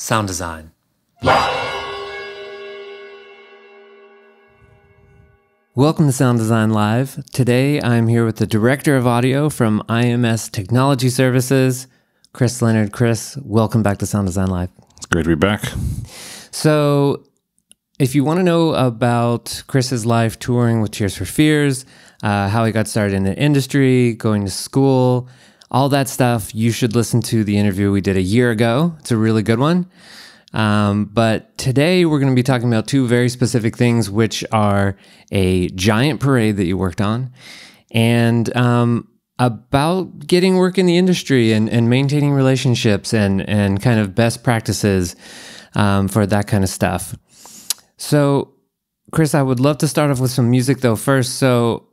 Sound design. Live. Welcome to Sound Design Live. Today I'm here with the director of audio from IMS Technology Services, Chris Leonard. Chris, welcome back to Sound Design Live. It's great to be back. So, if you want to know about Chris's life touring with Tears for Fears, uh, how he got started in the industry, going to school, all that stuff, you should listen to the interview we did a year ago. It's a really good one. Um, but today we're going to be talking about two very specific things, which are a giant parade that you worked on and um, about getting work in the industry and, and maintaining relationships and, and kind of best practices um, for that kind of stuff. So, Chris, I would love to start off with some music though first. So,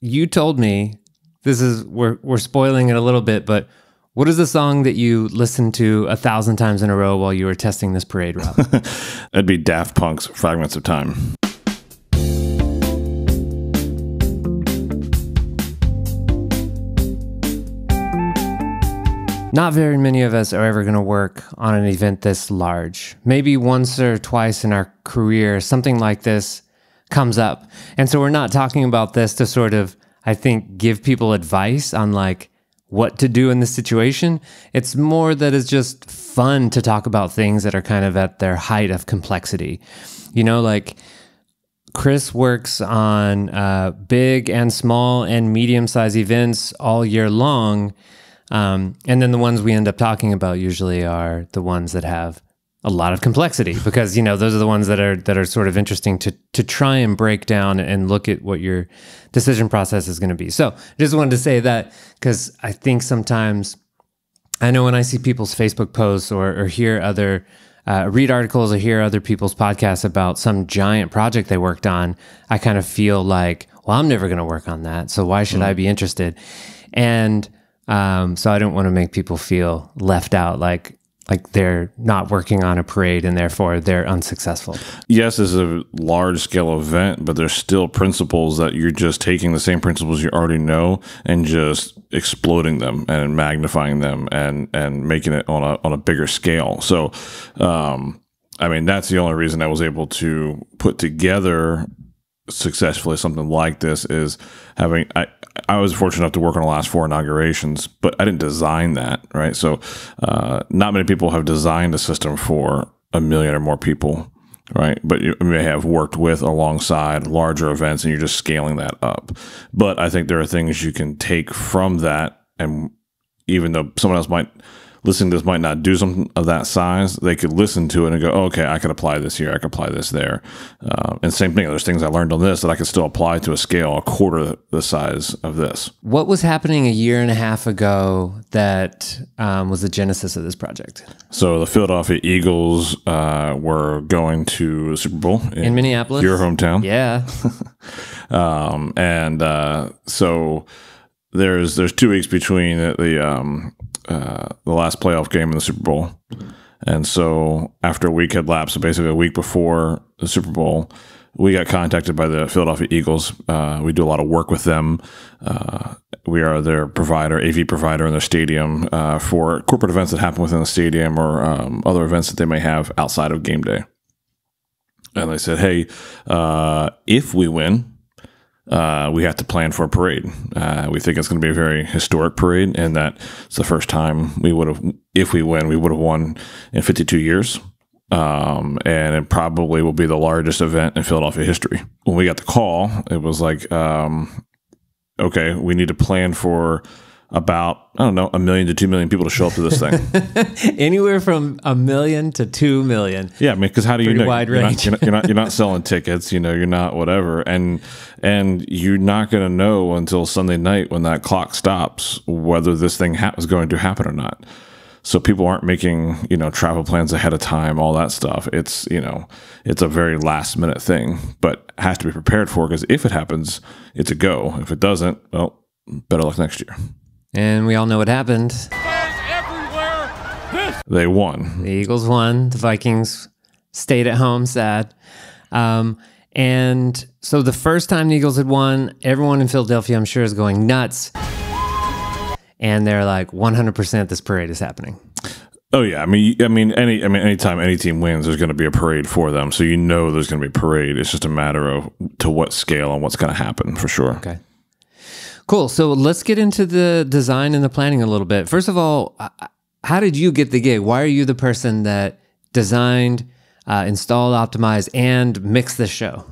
you told me this is we're we're spoiling it a little bit, but what is the song that you listened to a thousand times in a row while you were testing this parade route? That'd be Daft Punk's Fragments of Time. Not very many of us are ever going to work on an event this large. Maybe once or twice in our career, something like this comes up. And so we're not talking about this to sort of, I think, give people advice on like what to do in this situation. It's more that it's just fun to talk about things that are kind of at their height of complexity. You know, like Chris works on uh, big and small and medium sized events all year long. Um, and then the ones we end up talking about usually are the ones that have a lot of complexity because you know those are the ones that are that are sort of interesting to to try and break down and look at what your decision process is going to be. So I just wanted to say that because I think sometimes I know when I see people's Facebook posts or, or hear other uh, read articles or hear other people's podcasts about some giant project they worked on, I kind of feel like, well, I'm never going to work on that, so why should mm. I be interested? And um, so I don't want to make people feel left out. Like like they're not working on a parade and therefore they're unsuccessful. Yes, it's a large scale event, but there's still principles that you're just taking the same principles you already know and just exploding them and magnifying them and and making it on a on a bigger scale. So, um, I mean, that's the only reason I was able to put together successfully something like this is having I, I was fortunate enough to work on the last four inaugurations, but I didn't design that, right? So uh, not many people have designed a system for a million or more people, right? But you may have worked with alongside larger events and you're just scaling that up. But I think there are things you can take from that and even though someone else might listening to this might not do something of that size, they could listen to it and go, oh, okay, I could apply this here, I could apply this there. Uh, and same thing, there's things I learned on this that I could still apply to a scale a quarter the size of this. What was happening a year and a half ago that um, was the genesis of this project? So the Philadelphia Eagles uh, were going to the Super Bowl in, in Minneapolis, your hometown. Yeah. um, and uh, so there's there's two weeks between the, the um, uh, the last playoff game in the Super Bowl. And so after a week had lapsed, so basically a week before the Super Bowl, we got contacted by the Philadelphia Eagles. Uh, we do a lot of work with them. Uh, we are their provider, AV provider in their stadium uh, for corporate events that happen within the stadium or um, other events that they may have outside of game day. And they said, hey, uh, if we win, uh, we have to plan for a parade. Uh, we think it's going to be a very historic parade, and that it's the first time we would have, if we win, we would have won in 52 years. Um, and it probably will be the largest event in Philadelphia history. When we got the call, it was like, um, okay, we need to plan for about I don't know a million to two million people to show up to this thing. Anywhere from a million to two million. Yeah, I mean, because how do you know? Wide you're range. Not, you're, not, you're, not, you're not selling tickets. You know, you're not whatever, and and you're not going to know until Sunday night when that clock stops whether this thing ha- is going to happen or not. So people aren't making you know travel plans ahead of time, all that stuff. It's you know it's a very last minute thing, but has to be prepared for because if it happens, it's a go. If it doesn't, well, better luck next year. And we all know what happened. They won. The Eagles won. The Vikings stayed at home, sad. Um, and so the first time the Eagles had won, everyone in Philadelphia, I'm sure, is going nuts. And they're like, 100% this parade is happening. Oh yeah, I mean, I mean, any, I mean, anytime any team wins, there's going to be a parade for them. So you know, there's going to be a parade. It's just a matter of to what scale and what's going to happen for sure. Okay. Cool. So let's get into the design and the planning a little bit. First of all, how did you get the gig? Why are you the person that designed, uh, installed, optimized, and mixed the show?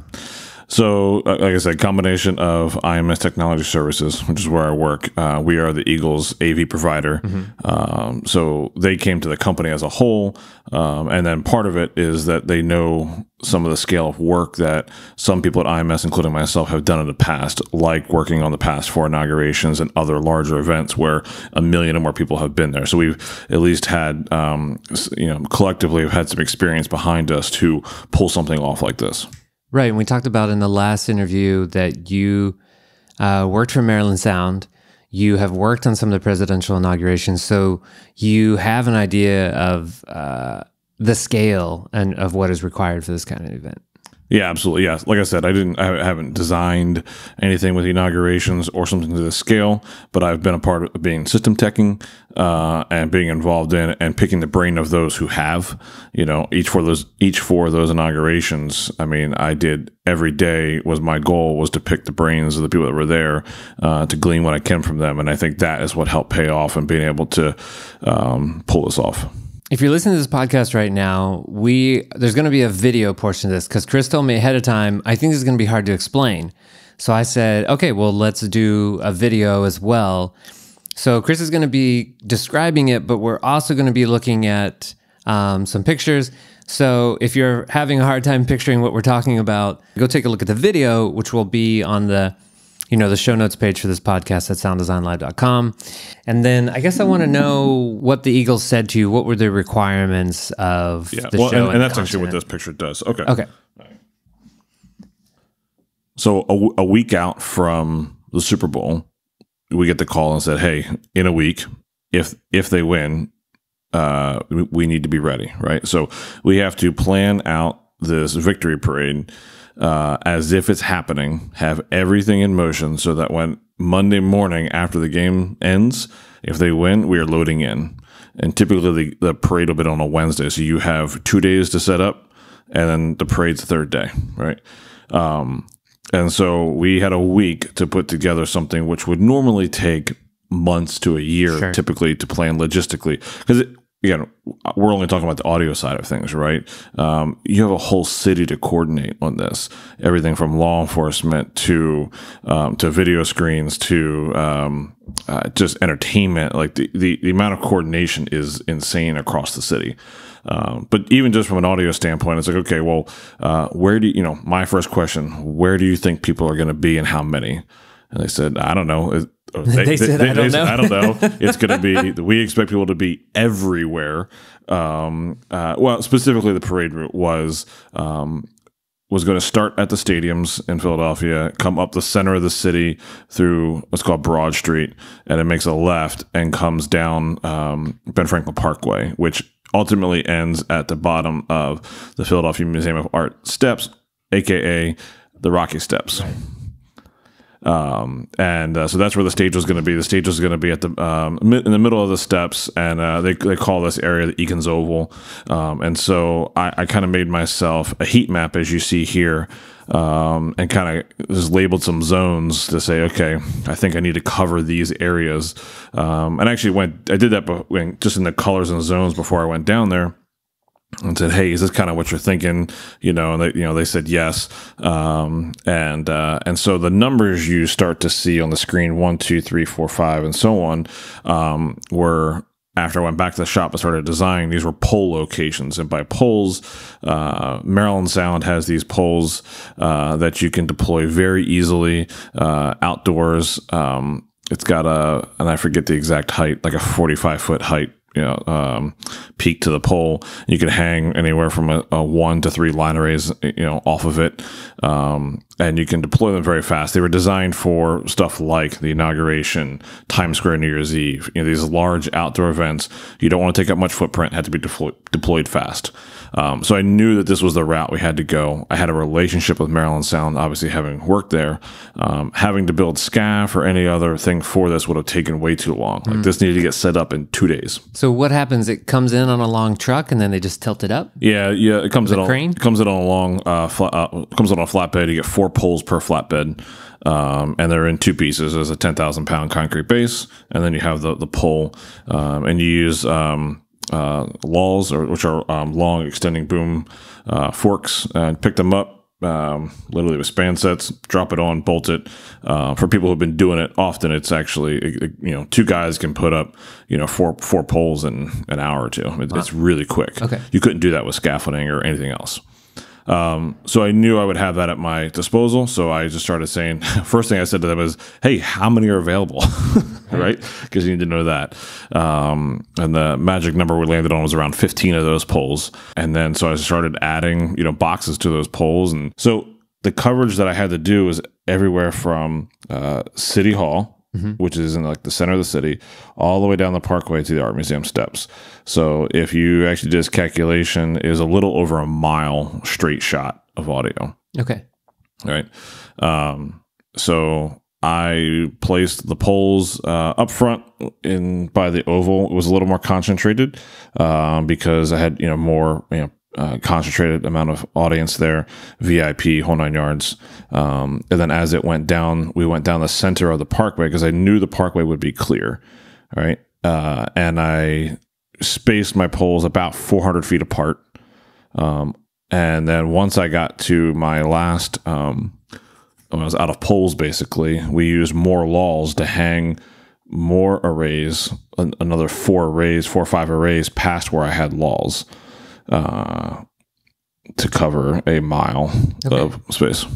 So, uh, like I said, combination of IMS Technology Services, which is where I work. Uh, we are the Eagles AV provider. Mm-hmm. Um, so they came to the company as a whole, um, and then part of it is that they know some of the scale of work that some people at IMS, including myself, have done in the past, like working on the past four inaugurations and other larger events where a million or more people have been there. So we've at least had, um, you know, collectively have had some experience behind us to pull something off like this. Right. And we talked about in the last interview that you uh, worked for Maryland Sound. You have worked on some of the presidential inaugurations. So you have an idea of uh, the scale and of what is required for this kind of event. Yeah, absolutely. Yeah, like I said, I didn't, I haven't designed anything with inaugurations or something to this scale, but I've been a part of being system teching uh, and being involved in and picking the brain of those who have. You know, each for those, each for those inaugurations. I mean, I did every day was my goal was to pick the brains of the people that were there uh, to glean what I can from them, and I think that is what helped pay off and being able to um, pull this off if you're listening to this podcast right now, we there's going to be a video portion of this because Chris told me ahead of time. I think this is going to be hard to explain, so I said, okay, well, let's do a video as well. So Chris is going to be describing it, but we're also going to be looking at um, some pictures. So if you're having a hard time picturing what we're talking about, go take a look at the video, which will be on the you know, the show notes page for this podcast at sounddesignlive.com. And then I guess I want to know what the Eagles said to you. What were the requirements of yeah, the well, show? And, and that's actually what this picture does. Okay. Okay. So a, a week out from the Super Bowl, we get the call and said, "Hey, in a week, if if they win, uh, we need to be ready." Right. So we have to plan out this victory parade uh, as if it's happening, have everything in motion so that when Monday morning after the game ends, if they win, we are loading in. And typically the, the parade will be on a Wednesday. So you have two days to set up and then the parade's the third day, right? Um, and so we had a week to put together something which would normally take months to a year sure. typically to plan logistically because again, we're only talking about the audio side of things, right? Um, you have a whole city to coordinate on this. Everything from law enforcement to um, to video screens to um, uh, just entertainment. Like the, the, the amount of coordination is insane across the city. Um, but even just from an audio standpoint, it's like, okay, well, uh, where do you, you know, my first question, where do you think people are going to be and how many? And they said, I don't know. They, they, said, they, I, don't said, I don't know. It's going to be, we expect people to be everywhere. Um, uh, well, specifically, the parade route was. Um, was going to start at the stadiums in Philadelphia, come up the center of the city through what's called Broad Street, and it makes a left and comes down um, Ben Franklin Parkway, which ultimately ends at the bottom of the Philadelphia Museum of Art steps, aka the Rocky Steps. Right. Um, and uh, so that's where the stage was going to be. The stage was going to be at the um, in the middle of the steps, and uh, they they call this area the Eakins Oval. Um, and so I, I kind of made myself a heat map, as you see here, um, and kind of just labeled some zones to say, okay, I think I need to cover these areas. Um, and I actually went, I did that just in the colors and zones before I went down there and said, "Hey, is this kind of what you're thinking?" You know, and they, you know, they said yes. Um, and uh, and so the numbers you start to see on the screen one, two, three, four, five, and so on um, were after I went back to the shop and started designing, these were pole locations. And by poles, uh, Maryland Sound has these poles uh, that you can deploy very easily uh, outdoors. Um, it's got a, and I forget the exact height, like a 45 foot height you know um, peak to the pole. You could hang anywhere from a, a, one to three line arrays, you know, off of it. Um, and you can deploy them very fast. They were designed for stuff like the inauguration, Times Square, New Year's Eve. You know, these large outdoor events. You don't want to take up much footprint. Had to be deploy- deployed fast. Um, so I knew that this was the route we had to go. I had a relationship with Maryland Sound, obviously having worked there. Um, having to build SCAF or any other thing for this would have taken way too long. Like this needed to get set up in two days. So what happens? It comes in on a long truck and then they just tilt it up. Yeah, yeah. It comes in on crane? it comes in on a long uh, uh comes in on a flatbed. You get four poles per flatbed, um, and they're in two pieces. There's a ten thousand pound concrete base, and then you have the the pole, um, and you use um, uh, laws, or which are um, long extending boom uh, forks, and pick them up. Um, literally with span sets, drop it on, bolt it. Uh, for people who've been doing it often, it's actually it- you know two guys can put up you know four four poles in an hour or two. It, It's really quick. Okay. You couldn't do that with scaffolding or anything else. Um, so I knew I would have that at my disposal. So I just started saying, first thing I said to them is, Hey, how many are available? right. Cause you need to know that. Um, and the magic number we landed on was around 15 of those poles. And then, so I started adding, you know, boxes to those poles. And so the coverage that I had to do was everywhere from, uh, city hall, which is in like the center of the city, all the way down the parkway to the art museum steps. So if you actually did this calculation, is a little over a mile straight shot of audio. Okay. Right. Um, so I placed the poles uh, up front in by the oval. It was a little more concentrated um, because I had you know more you know uh, concentrated amount of audience there, VIP whole nine yards. Um, and then as it went down, we went down the center of the parkway because I knew the parkway would be clear. Right, uh, and I spaced my poles about 400 feet apart. Um, and then once I got to my last, um, when I was out of poles, basically, we used more laws to hang more arrays, an- another four arrays, four or five arrays past where I had laws uh, to cover a mile of space.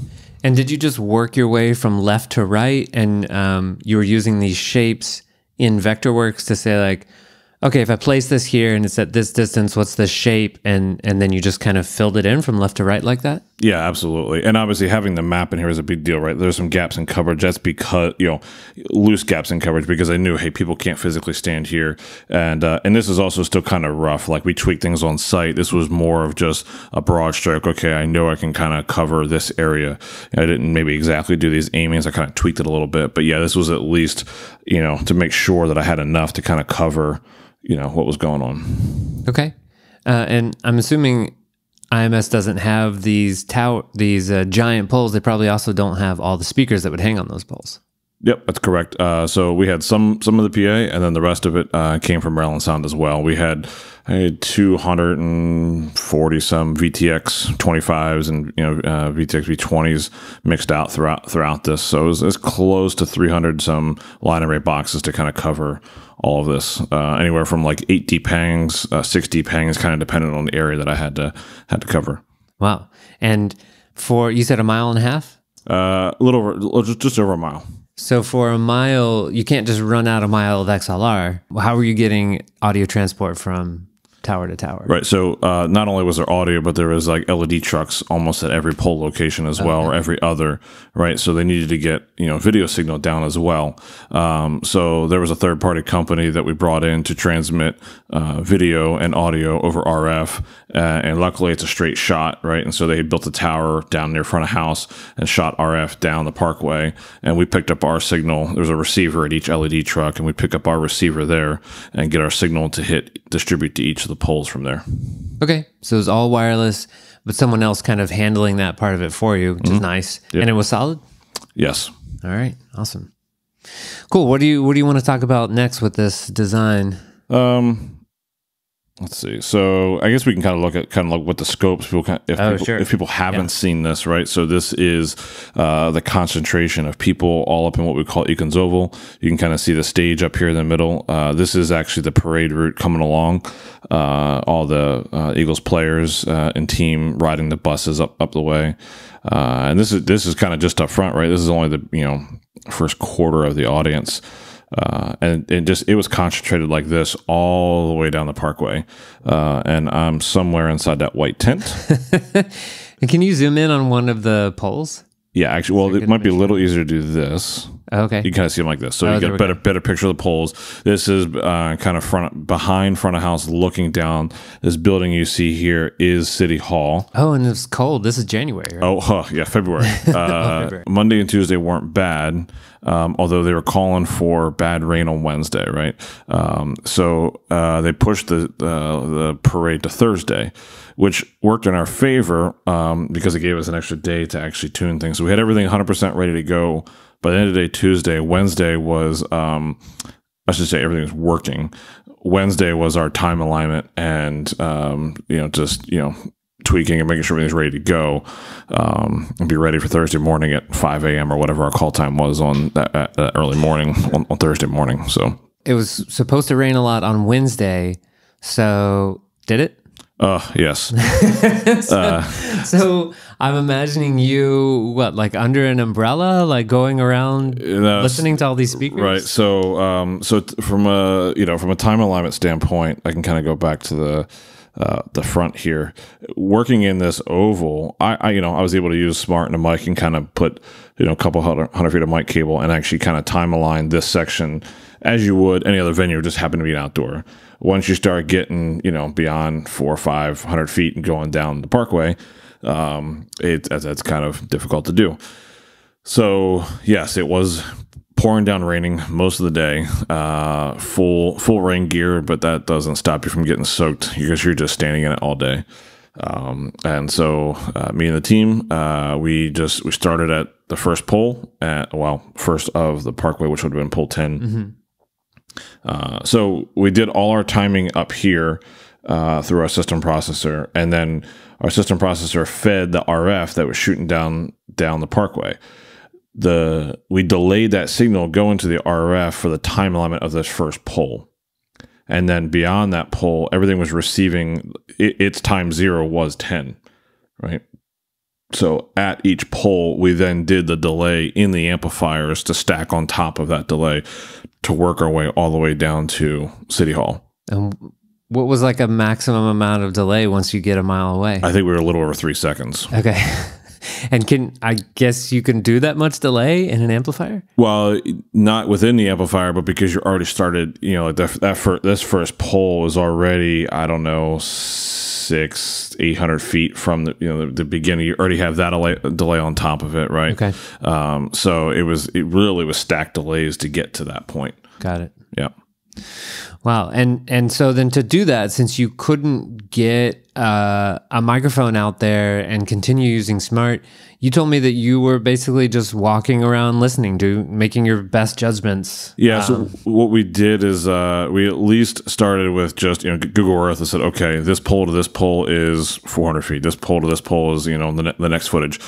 And did you just work your way from left to right, and um, you were using these shapes in Vectorworks to say like, okay, if I place this here and it's at this distance, what's the shape, and and then you just kind of filled it in from left to right like that? Yeah, absolutely. And obviously having the map in here is a big deal, right? There's some gaps in coverage. That's because, you know, loose gaps in coverage because I knew, hey, people can't physically stand here. And uh, and this is also still kind of rough. Like we tweak things on site. This was more of just a broad stroke. Okay, I know I can kind of cover this area. I didn't maybe exactly do these aimings. I kind of tweaked it a little bit. But yeah, this was at least, you know, to make sure that I had enough to kind of cover, you know, what was going on. Okay. Uh, and I'm assuming IMS doesn't have these tower, these uh, giant poles. They probably also don't have all the speakers that would hang on those poles. Yep, that's correct. Uh, so we had some some of the PA, and then the rest of it uh, came from Maryland Sound as well. We had I had 240 some VTX 25s and you know uh, VTX V20s mixed out throughout throughout this. So it was, it was close to 300 some line array boxes to kind of cover all of this. Uh, anywhere from like eight deep hangs, uh, six deep hangs, kind of dependent on the area that I had to had to cover. Wow. And for you said a mile and a half. Uh, a little over, just over a mile. So for a mile, you can't just run out a mile of XLR. How are you getting audio transport from tower to tower? Right. So uh, not only was there audio, but there was like LED trucks almost at every pole location as well, or every other. Right. So they needed to get you know video signal down as well. Um, so there was a third party company that we brought in to transmit uh, video and audio over RF, uh, and luckily it's a straight shot. Right. And so they built a tower down near front of house and shot RF down the parkway, and we picked up our signal. There was a receiver at each LED truck, and we pick up our receiver there and get our signal to hit distribute to each of the poles from there. Okay. So it was all wireless, but someone else kind of handling that part of it for you, which is nice. And it was solid. Yes. All right. Awesome. Cool. What do you What do you want to talk about next with this design? Um, let's see. So I guess we can kind of look at kind of like what the scopes people kind if Oh, people, sure. if people haven't seen this right. So this is uh, the concentration of people all up in what we call Eakins Oval. You can kind of see the stage up here in the middle. Uh, this is actually the parade route coming along. Uh, all the uh, Eagles players uh, and team riding the buses up up the way. Uh, and this is this is kind of just up front, right? This is only the you know first quarter of the audience uh, and it just it was concentrated like this all the way down the parkway, uh, and I'm somewhere inside that white tent. And can you zoom in on one of the poles? Yeah, actually, well, it might be a little easier to do this. Okay. You kind of see them like this, so Oh, you get a better better picture of the poles. This is uh, kind of front behind front of house, looking down. This building you see here is City Hall. Oh, and it's cold. This is January. Right? Oh, huh, yeah, February. Uh, February. Monday and Tuesday weren't bad, um, although they were calling for bad rain on Wednesday, right? Um, so uh, they pushed the the parade to Thursday, which worked in our favor um, because it gave us an extra day to actually tune things. So we had everything 100% ready to go. By the end of the day, Tuesday, Wednesday was, um, I should say, everything was working. Wednesday was our time alignment and, um, you know, just, you know, tweaking and making sure everything's ready to go um, and be ready for Thursday morning at 5 a.m. or whatever our call time was on that, that, that early morning on, on Thursday morning. So, It was supposed to rain a lot on Wednesday. So, did it? uh, yes. So, I'm imagining you, what, like under an umbrella, like going around listening to all these speakers? Right. So, um, so t- from a you know from a time alignment standpoint, I can kind of go back to the uh, the front here. Working in this oval, I, I you know I was able to use Smaart and a mic and kind of put you know a couple hundred, hundred feet of mic cable and actually kind of time align this section as you would any other venue. Just happen to be an outdoor. Once you start getting you know beyond four or five hundred feet and going down the parkway, um, it that's kind of difficult to do. So yes, it was pouring down raining most of the day. Uh, full full rain gear, but that doesn't stop you from getting soaked because you're just standing in it all day. Um, and so uh, me and the team, uh, we just we started at the first pole at well first of the parkway, which would have been pole 10 Uh, so we did all our timing up here uh, through our system processor, and then our system processor fed the RF that was shooting down down the parkway the we delayed that signal going to the RF for the time alignment of this first pole. And then beyond that pole, everything was receiving it, its time zero was 10, right? So at each pole, we then did the delay in the amplifiers to stack on top of that delay to work our way all the way down to City Hall. And what was like a maximum amount of delay once you get a mile away? I think we were a little over three seconds. Okay. and can I guess you can do that much delay in an amplifier? Well, not within the amplifier, but because you're already started, you know, that, that first, this first pole is already, I don't know, six, eight hundred feet from the, you know, the, the beginning. You already have that delay, delay on top of it, right? Okay. Um, so it was, it really was stacked delays to get to that point. Got it. Yeah. Wow. And and so then to do that, since you couldn't get uh, a microphone out there and continue using Smaart, you told me that you were basically just walking around listening to making your best judgments. Yeah. So what we did is uh, we at least started with just you know Google Earth and said, okay, this pole to this pole is 400 feet. This pole to this pole is you know the, ne- the next footage.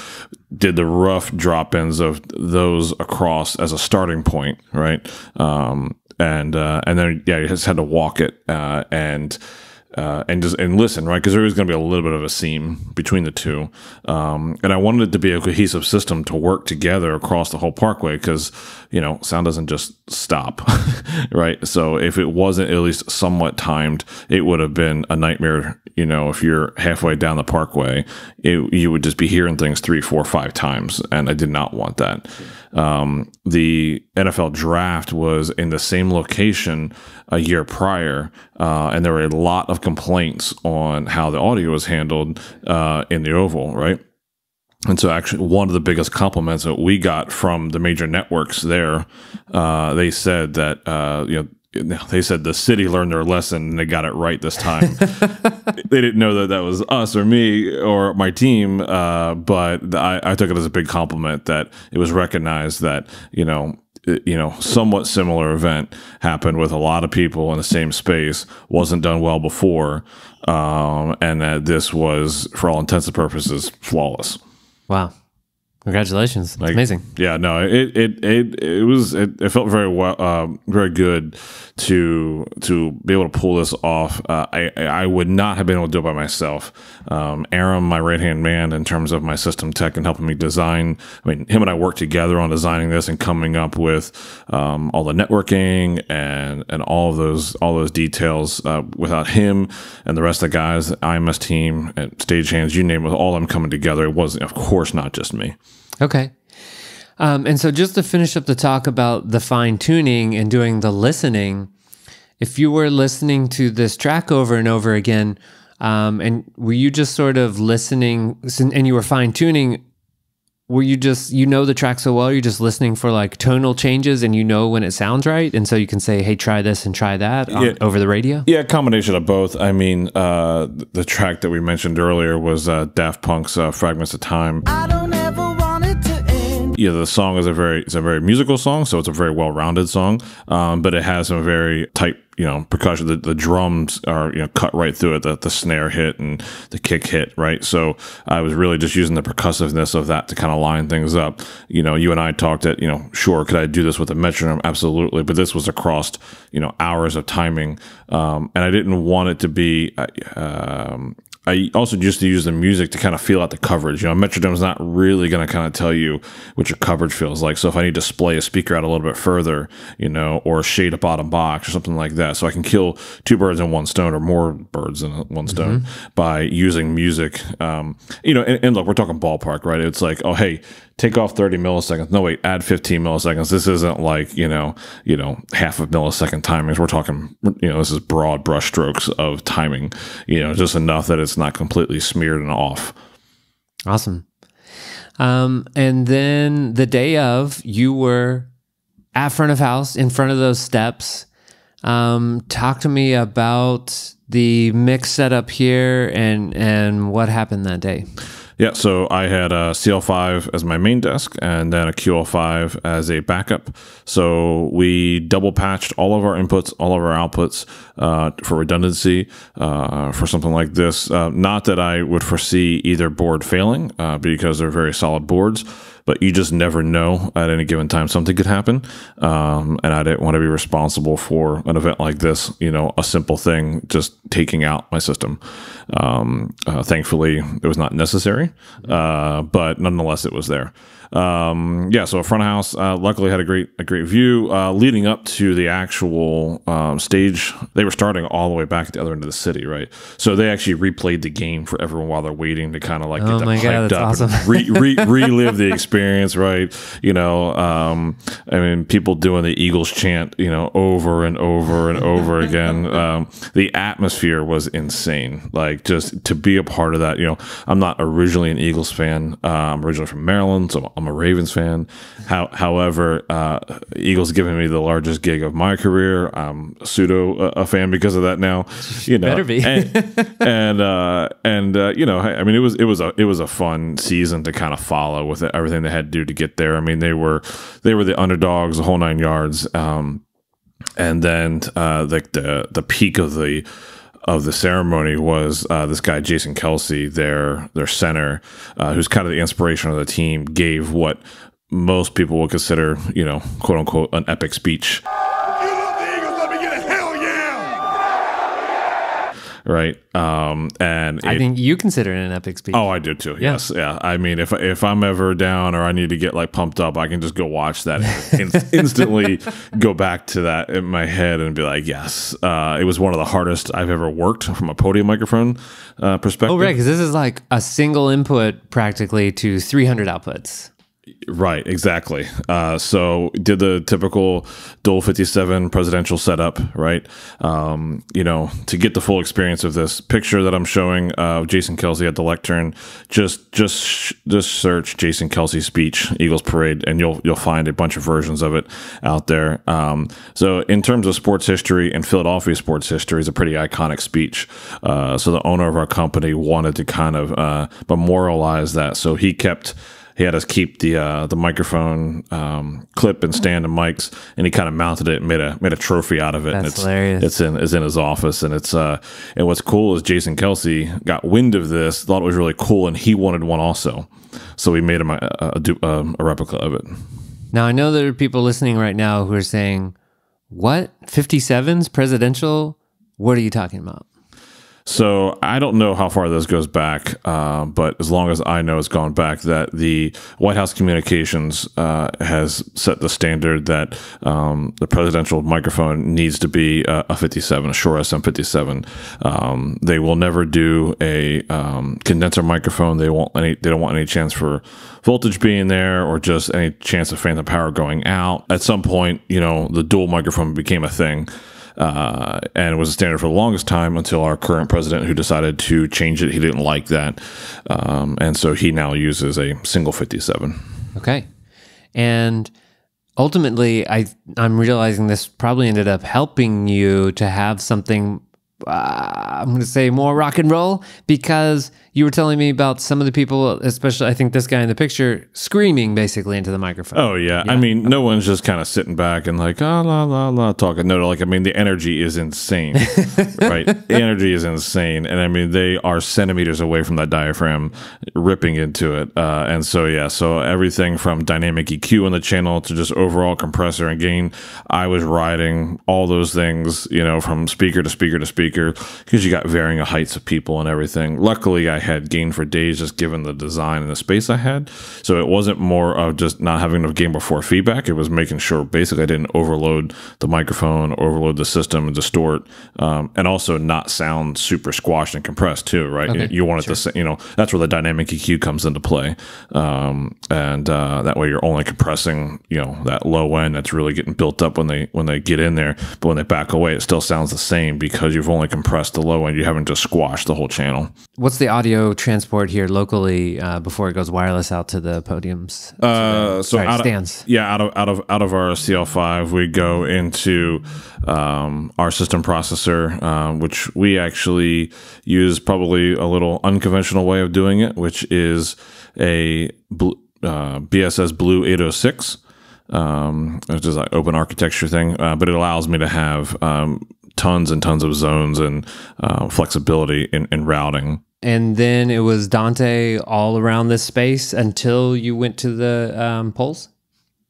Did the rough drop ins of those across as a starting point, right? Um, and uh, and then yeah, you just had to walk it uh, and. Uh, and just and listen, right? Because there is going to be a little bit of a seam between the two, um, and I wanted it to be a cohesive system to work together across the whole parkway. Because you know, sound doesn't just stop, right? So if it wasn't at least somewhat timed, it would have been a nightmare. You know, if you're halfway down the parkway, it, you would just be hearing things three, four, five times, and I did not want that. Um, the NFL draft was in the same location a year prior, uh, and there were a lot of complaints on how the audio was handled uh, in the Oval, right? And so, actually, one of the biggest compliments that we got from the major networks there, uh, they said that uh, you know. They said the city learned their lesson and they got it right this time. they didn't know that that was us or me or my team, uh, but I, I took it as a big compliment that it was recognized that you know you know, somewhat similar event happened with a lot of people in the same space, wasn't done well before, um, and that this was, for all intents and purposes, flawless. Wow. Congratulations. That's amazing. Yeah, no, it it it, it was it, it felt very well, uh, very good to to be able to pull this off. Uh, I I would not have been able to do it by myself. Um, Aram, my right hand man, in terms of my system tech and helping me design. I mean, him and I worked together on designing this and coming up with um, all the networking and and all of those all those details. Uh, without him and the rest of the guys, IMS team and stagehands, you name it, all of them coming together, it was of course not just me. Okay. Um, and so, just to finish up the talk about the fine tuning and doing the listening, if you were listening to this track over and over again, um, and were you just sort of listening and you were fine tuning? Were you just, you know, the track so well, you're just listening for like tonal changes and you know when it sounds right? And so you can say, hey, try this and try that on, Yeah. over the radio? Yeah, combination of both. I mean, uh, the track that we mentioned earlier was uh, Daft Punk's uh, "Fragments of Time." End. Yeah, the song is a very it's a very musical song, so it's a very well rounded song. Um, but it has some very tight, you know, percussion. The, the drums are you know cut right through it. The, the snare hit and the kick hit right. So I was really just using the percussiveness of that to kind of line things up. You know, you and I talked at you know, sure, could I do this with a metronome? Absolutely, but this was across you know hours of timing, um, and I didn't want it to be. Um, I also used to use the music to kind of feel out the coverage. You know, metronome's not really going to kind of tell you what your coverage feels like. So if I need to splay a speaker out a little bit further, you know, or shade a bottom box or something like that, so I can kill two birds in one stone or more birds in one stone by using music. Um, you know, and, and look, we're talking ballpark, right? It's like, oh, hey, take off 30 milliseconds. No, wait, add 15 milliseconds. This isn't like, you know, you know, half of millisecond timings. We're talking, you know, this is broad brushstrokes of timing, you know, just enough that it's not completely smeared and off. Awesome. Um, and then the day of, you were at front of house in front of those steps. Um, talk to me about the mix setup here and and what happened that day. Yeah, so I had a CL5 as my main desk and then a QL5 as a backup. So we double patched all of our inputs, all of our outputs uh, for redundancy uh, for something like this. Uh, not that I would foresee either board failing uh, because they're very solid boards. But you just never know at any given time something could happen, um, and I didn't want to be responsible for an event like this. You know, a simple thing just taking out my system. Um, uh, thankfully, it was not necessary, uh, but nonetheless, it was there. Um, yeah, so a front house. Uh, luckily, had a great a great view. Uh, leading up to the actual um, stage, they were starting all the way back at the other end of the city, right? So they actually replayed the game for everyone while they're waiting to kind of like Oh get them God, hyped up, awesome. re, re, relive the experience, right? You know, um, I mean, people doing the Eagles chant, you know, over and over and over again. Um, the atmosphere was insane. Like just to be a part of that. You know, I'm not originally an Eagles fan. Uh, I'm originally from Maryland, so I'm a Ravens fan. How, however, uh, Eagles giving me the largest gig of my career. I'm pseudo a, a fan because of that now. You know, Better be. and and uh, and uh, you know, I mean, it was it was a it was a fun season to kind of follow with everything they had to do to get there. I mean, they were they were the underdogs, the whole nine yards. Um, and then uh, the the the peak of the of the ceremony was uh, this guy Jason Kelce, their their center, uh, who's kind of the inspiration of the team, gave what most people would consider, you know, quote unquote, an epic speech. You love the Eagles, let me get a hell yeah! Right, um, and I it- think you consider it an epic speech. Oh, I do too. Yes, yeah. I mean, if if I'm ever down or I need to get like pumped up, I can just go watch that and instantly go back to that in my head and be like, yes, uh, it was one of the hardest I've ever worked from a podium microphone uh, perspective. Oh, right, because this is like a single input practically to 300 outputs. Right, exactly. Uh, so did the typical dual 57 presidential setup, right? Um, you know, to get the full experience of this picture that I'm showing of Jason Kelce at the lectern, just just just search Jason Kelce speech Eagles parade, and you'll you'll find a bunch of versions of it out there. Um, so in terms of sports history and Philadelphia sports history, is a pretty iconic speech. Uh, so the owner of our company wanted to kind of uh, memorialize that, so he kept he had us keep the uh, the microphone um, clip and stand and mics, and he kind of mounted it and made a made a trophy out of it. and That's it's, hilarious. It's in it's in his office, and it's uh and what's cool is Jason Kelce got wind of this, thought it was really cool, and he wanted one also. so we made him a, a, a, um, a replica of it. Now, I know there are people listening right now who are saying, What? 57s presidential? What are you talking about? So I don't know how far this goes back, uh, but as long as I know it's gone back, that the White House communications uh, has set the standard that um, the presidential microphone needs to be a, a 57, a Shure SM57. Um, they will never do a um, condenser microphone. They won't any. They don't want any chance for voltage being there or just any chance of phantom power going out. At some point, you know, the dual microphone became a thing uh, and it was a standard for the longest time until our current president, who decided to change it, he didn't like that, um, and so he now uses a single 57. Okay. And ultimately, I I'm realizing this probably ended up helping you to have something. Uh, I'm going to say more rock and roll because you were telling me about some of the people, especially I think this guy in the picture, screaming basically into the microphone. Oh yeah. I mean, no one's just kind of sitting back and like ah la la la talking. No, like I mean, the energy is insane, right? The energy is insane, and I mean, they are centimeters away from that diaphragm, ripping into it. Uh, and so yeah, so everything from dynamic EQ on the channel to just overall compressor and gain, I was riding all those things, you know, from speaker to speaker to speaker, because you got varying heights of people and everything. Luckily, I had gain for days just given the design and the space I had. So it wasn't more of just not having enough gain before feedback. It was making sure basically I didn't overload the microphone, overload the system and distort, um, and also not sound super squashed and compressed too, right? Okay, You want it to, you know, that's where the dynamic EQ comes into play. Um, and uh, that way you're only compressing, you know, that low end that's really getting built up when they when they get in there. But when they back away, it still sounds the same because you've only compressed the low end. You haven't just squashed the whole channel. What's the audio transport here locally uh, before it goes wireless out to the podiums? Uh, so Sorry, out stands. Of, yeah, out of out of out of our CL5, we go into um, our system processor, um, which we actually use probably a little unconventional way of doing it, which is a bl- uh, BSS BLU-806. Um, which is like open architecture thing, uh, but it allows me to have um, tons and tons of zones and uh, flexibility in, in routing. and then it was Dante all around this space until you went to the um, poles.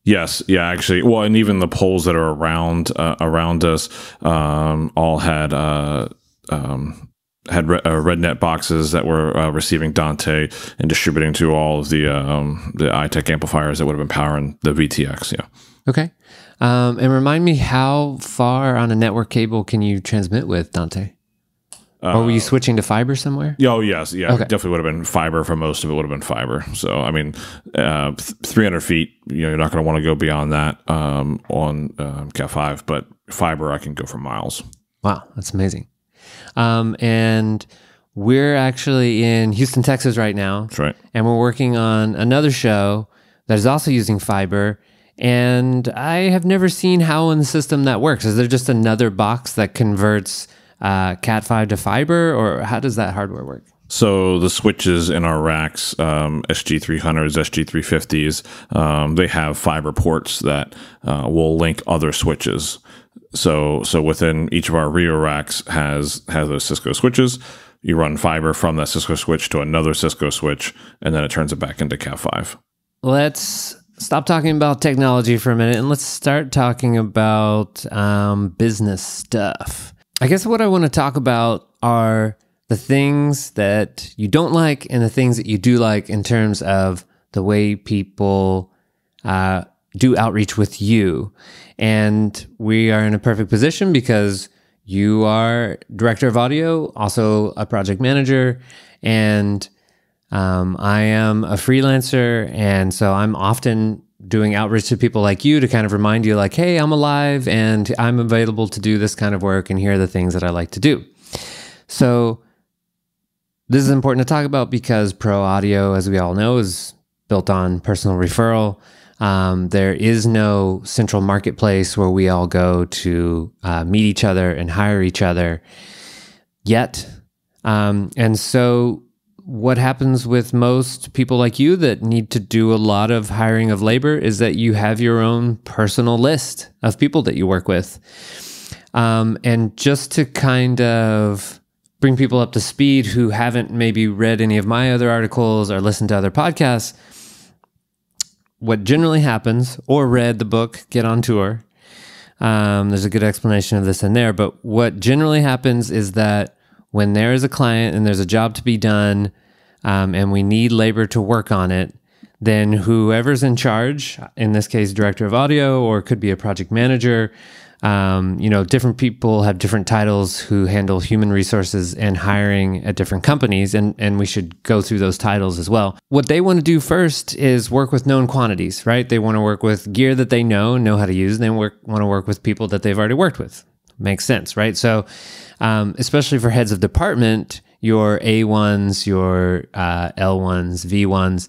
Yes, yeah, actually, well, and even the poles that are around uh, around us um, all had uh, um, had re- uh, RedNet boxes that were uh, receiving Dante and distributing to all of the um, the iTech amplifiers that would have been powering the VTX. Yeah. Okay. Um, and remind me how far on a network cable can you transmit with Dante? or were you switching to fiber somewhere? Oh yes, yeah, Okay. definitely would have been fiber for most of it. Would have been fiber. So I mean, uh, 300 feet. You know, you're not going to want to go beyond that um, on uh, Cat five, but fiber I can go for miles. Wow, that's amazing. Um, and we're actually in Houston, Texas right now. That's right. and we're working on another show that is also using fiber. And I have never seen how in the system that works. Is there just another box that converts uh, Cat five to fiber, or how does that hardware work? So the switches in our racks, um, SG300s, SG350s, um, they have fiber ports that uh, will link other switches. So so within each of our rear racks has has those Cisco switches. You run fiber from that Cisco switch to another Cisco switch, and then it turns it back into Cat5. Let's stop talking about technology for a minute and let's start talking about um, business stuff. I guess what I want to talk about are the things that you don't like and the things that you do like in terms of the way people uh, do outreach with you. And we are in a perfect position because you are director of audio, also a project manager, and um, I am a freelancer, and so I'm often doing outreach to people like you to kind of remind you, like, hey, I'm alive and I'm available to do this kind of work, and here are the things that I like to do. So, this is important to talk about because pro audio, as we all know, is built on personal referral. Um, there is no central marketplace where we all go to uh, meet each other and hire each other yet. Um, and so, what happens with most people like you that need to do a lot of hiring of labor is that you have your own personal list of people that you work with. Um, and just to kind of bring people up to speed who haven't maybe read any of my other articles or listened to other podcasts. What generally happens, or read the book Get on Tour, um, there's a good explanation of this in there. But what generally happens is that when there is a client and there's a job to be done, um, and we need labor to work on it, then whoever's in charge, in this case, director of audio, or could be a project manager, um, you know, different people have different titles who handle human resources and hiring at different companies, and, and we should go through those titles as well. What they want to do first is work with known quantities, right? They want to work with gear that they know, know how to use, and they work, want to work with people that they've already worked with. Makes sense, right? So, um, especially for heads of department, your A1s, your uh, L1s, V1s,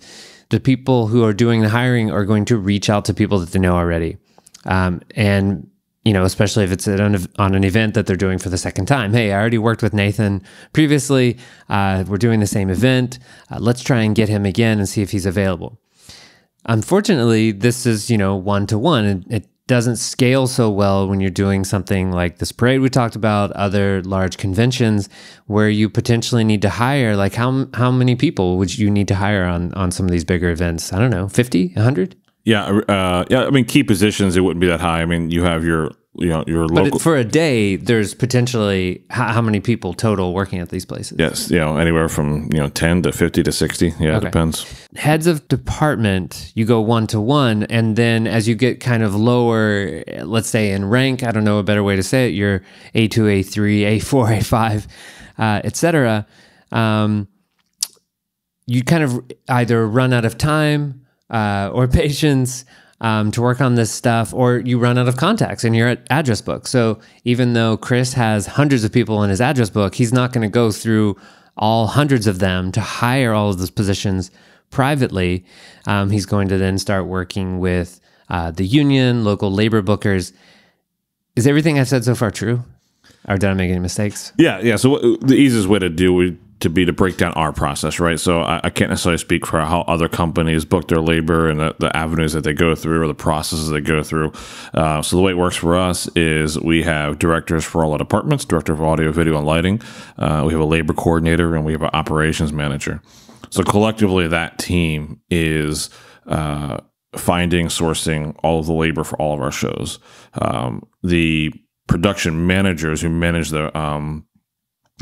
the people who are doing the hiring are going to reach out to people that they know already. Um, and you know, especially if it's an, on an event that they're doing for the second time. Hey, I already worked with Nathan previously. Uh, we're doing the same event. Uh, let's try and get him again and see if he's available. Unfortunately, this is, you know, one to one. It doesn't scale so well when you're doing something like this parade we talked about, other large conventions where you potentially need to hire like how how many people would you need to hire on on some of these bigger events? I don't know, 50, 100? Yeah, uh, yeah. I mean, key positions it wouldn't be that high. I mean, you have your you know your But local. it, for a day, there's potentially how, how many people total working at these places? yes, you know anywhere from you know ten to fifty to sixty. Yeah, it depends. Heads of department, you go one to one, and then as you get kind of lower, let's say in rank, I don't know a better way to say it, you're A two, A three, A four, A five, uh, etc. Um, you kind of either run out of time uh, or patience um, to work on this stuff, or you run out of contacts in your address book. So even though Chris has hundreds of people in his address book, he's not going to go through all hundreds of them to hire all of those positions privately. Um, he's going to then start working with uh, the union, local labor bookers. Is everything I've said so far true? Or did I make any mistakes? Yeah, yeah. So what, the easiest way to do would to be to break down our process, right? So I, I can't necessarily speak for how other companies book their labor and the, the avenues that they go through or the processes they go through. Uh, so the way it works for us is we have directors for all the departments, director of audio, video, and lighting. Uh, we have a labor coordinator and we have an operations manager. So collectively, that team is. Uh, finding, sourcing all of the labor for all of our shows. Um, the production managers who manage the um,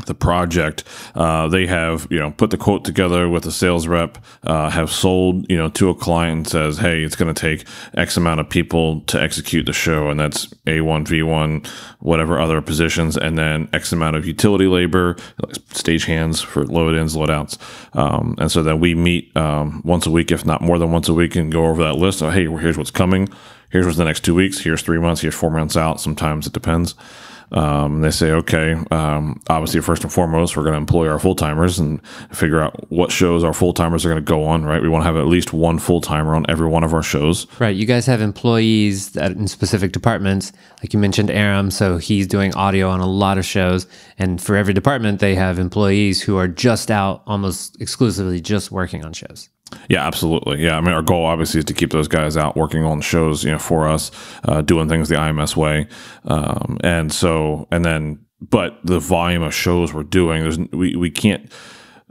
the project, uh, they have you know put the quote together with a sales rep, uh, have sold you know to a client and says, hey, it's going to take X amount of people to execute the show, and that's A one, V one, whatever other positions, and then X amount of utility labor, stage hands for load ins, load outs, um, and so then we meet um, once a week, if not more than once a week, and go over that list. So hey, here's what's coming. Here's what's the next two weeks. Here's three months. Here's four months out. Sometimes it depends. Um, they say, okay, um, obviously, first and foremost, we're going to employ our full timers and figure out what shows our full timers are going to go on, right? We want to have at least one full timer on every one of our shows. Right. You guys have employees that in specific departments, like you mentioned Aram, so he's doing audio on a lot of shows. And for every department, they have employees who are just out almost exclusively just working on shows. Yeah, absolutely. Yeah, I mean, our goal obviously is to keep those guys out working on shows, you know, for us, uh, doing things the IMS way, um, and so, and then, but the volume of shows we're doing, there's we we can't.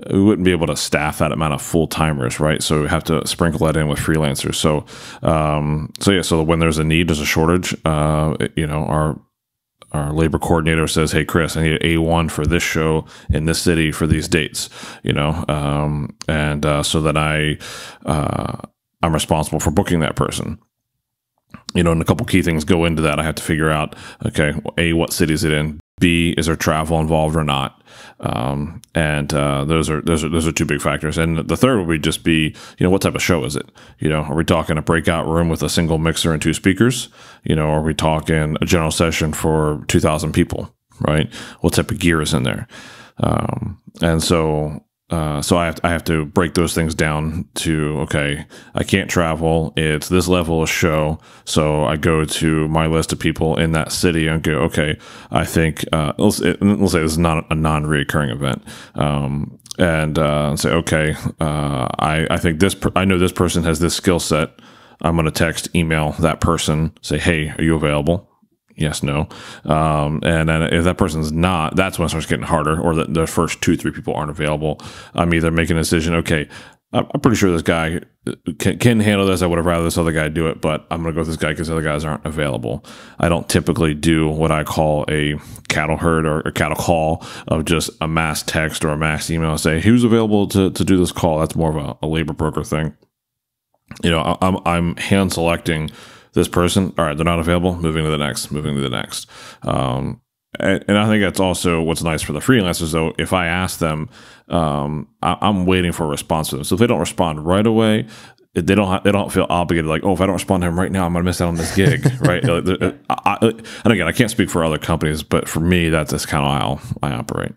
We wouldn't be able to staff that amount of full timers, right? So we have to sprinkle that in with freelancers. So, um, so yeah. So when there's a need, there's a shortage. Uh, you know, our our labor coordinator says, "Hey, Chris, I need a one for this show in this city for these dates," you know, um, and uh, so that I uh, I'm responsible for booking that person. You know, and a couple key things go into that. I have to figure out, okay, a what city is it in? B is there travel involved or not? Um, and uh, those are those are those are two big factors. And the third would be just be, you know, what type of show is it? You know, are we talking a breakout room with a single mixer and two speakers? You know, are we talking a general session for two thousand people? Right? What type of gear is in there? Um, and so uh, so I have, I have to break those things down to okay, I can't travel. It's this level of show, so I go to my list of people in that city and go, okay, I think uh, let's, let's say this is not a non-reoccurring event, um, and uh, say okay, uh, I I think this per- I know this person has this skill set. I'm going to text, email that person, say, hey, are you available? Yes, no. Um, and then if that person's not, that's when it starts getting harder, or the, the first two, three people aren't available. I'm either making a decision, okay, I'm pretty sure this guy can, can handle this. I would have rather this other guy do it, but I'm going to go with this guy because the other guys aren't available. I don't typically do what I call a cattle herd or a cattle call of just a mass text or a mass email say, who's available to, to do this call? That's more of a, a labor broker thing you know, I- I'm I'm hand selecting this person. All right, they're not available. Moving to the next. Moving to the next. Um, and, and I think that's also what's nice for the freelancers, though. If I ask them, um, I, I'm waiting for a response to them. So if they don't respond right away, they don't ha- they don't feel obligated. Like, oh, if I don't respond to him right now, I'm gonna miss out on this gig, right? I, I, and again, I can't speak for other companies, but for me, that's just kind of how I operate.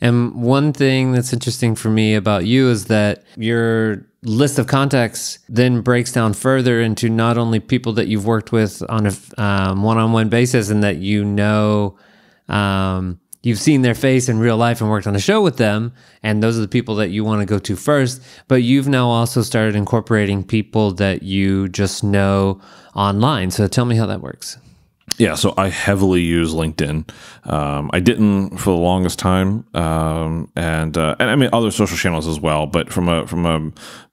And one thing that's interesting for me about you is that your list of contacts then breaks down further into not only people that you've worked with on a um, one-on-one basis and that you know um, you've seen their face in real life and worked on a show with them and those are the people that you want to go to first but you've now also started incorporating people that you just know online. So tell me how that works Yeah, so I heavily use LinkedIn. Um, I didn't for the longest time, um, and uh, and I mean other social channels as well. But from a from a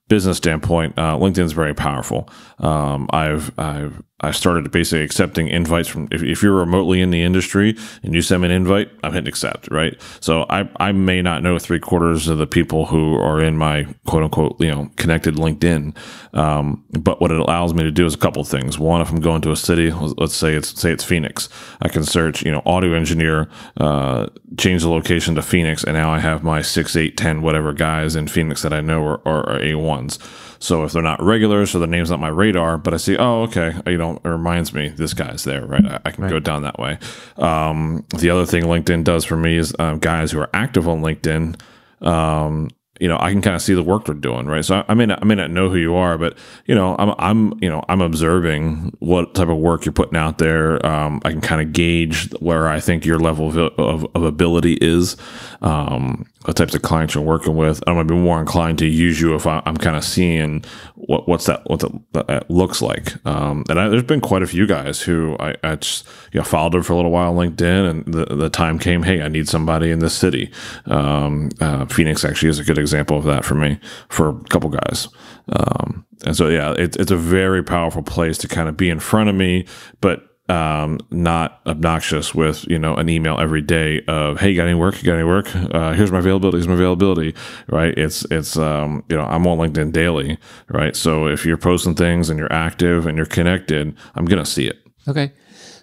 business standpoint, uh, LinkedIn is very powerful. Um, I've I've I started basically accepting invites from if, if you're remotely in the industry and you send me an invite, I'm hitting accept, right? So I I may not know three quarters of the people who are in my quote unquote you know connected LinkedIn, um, but what it allows me to do is a couple things. One, if I'm going to a city, let's say it's say it's Phoenix, I can search you know audio engineer, uh, change the location to Phoenix, and now I have my six, eight, ten, whatever guys in Phoenix that I know are, are, are A1s. So if they're not regulars or their name's not my radar, but I see, oh, okay, you know, it reminds me this guy's there, right? I, I can go down that way. Um, the other thing LinkedIn does for me is um, guys who are active on LinkedIn. Um, you know, I can kind of see the work they're doing, right? So I, I may not, I may not know who you are, but you know, I'm, I'm, you know, I'm observing what type of work you're putting out there. Um, I can kind of gauge where I think your level of, of, of ability is, um, what types of clients you're working with. I'm gonna be more inclined to use you if I, I'm kind of seeing what what's that what that, that looks like. Um, and I, there's been quite a few guys who I, I just you know followed them for a little while on LinkedIn, and the the time came. Hey, I need somebody in this city. Um, uh, Phoenix actually is a good example of that for me for a couple guys. Um, and so yeah, it's it's a very powerful place to kind of be in front of me, but um, not obnoxious with you know an email every day of hey, got any work? Got any work? Uh, here's my availability. Here's my availability. Right? It's it's um, you know I'm on LinkedIn daily. Right? So if you're posting things and you're active and you're connected, I'm gonna see it. Okay.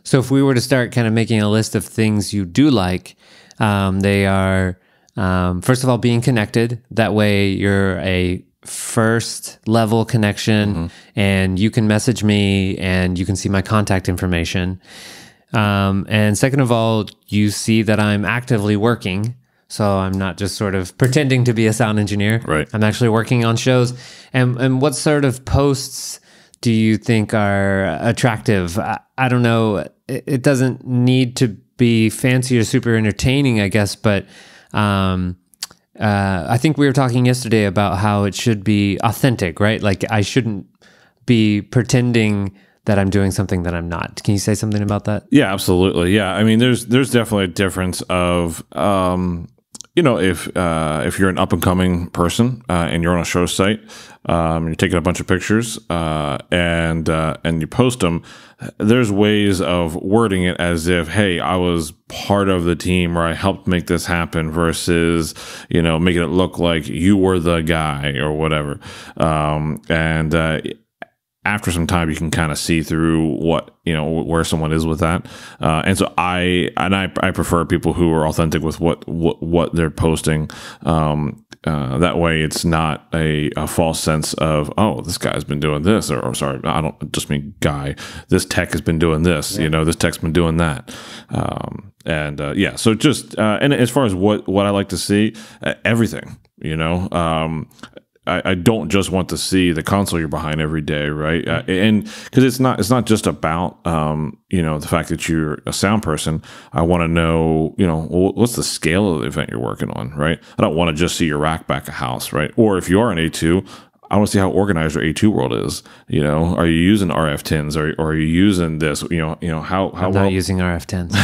So if we were to start kind of making a list of things you do like, um, they are um, first of all being connected. That way you're a first level connection and you can message me and you can see my contact information. Um, and second of all, you see that I'm actively working. So I'm not just sort of pretending to be a sound engineer. Right. I'm actually working on shows. And and what sort of posts do you think are attractive? I, I don't know. It, it doesn't need to be fancy or super entertaining, I guess, but um, uh, I think we were talking yesterday about how it should be authentic, right? Like I shouldn't be pretending that I'm doing something that I'm not. Can you say something about that? Yeah, absolutely. Yeah, I mean, there's there's definitely a difference of um, you know if uh, if you're an up and coming person uh, and you're on a show site, um, you're taking a bunch of pictures uh, and uh, and you post them. There's ways of wording it as if, hey, I was part of the team or I helped make this happen, versus you know making it look like you were the guy or whatever. Um, and uh, after some time you can kind of see through what you know where someone is with that. Uh, and so i and I, I prefer people who are authentic with what what, what they're posting. Um, uh, that way it's not a, a false sense of oh this guy's been doing this or, or sorry i don't just mean guy. This tech has been doing this you know this tech's been doing that. Um, and uh, yeah so just uh, and as far as what what i like to see uh, everything you know? Um, I, I don't just want to see the console you're behind every day, right? Uh, and because it's not it's not just about um, you know the fact that you're a sound person. I want to know you know wh- what's the scale of the event you're working on, right? I don't want to just see your rack back a house, right? Or if you are an A2, I want to see how organized your A2 world is. You know, are you using RF tins or, or are you using this? You know, you know how how I'm well not using RF tens.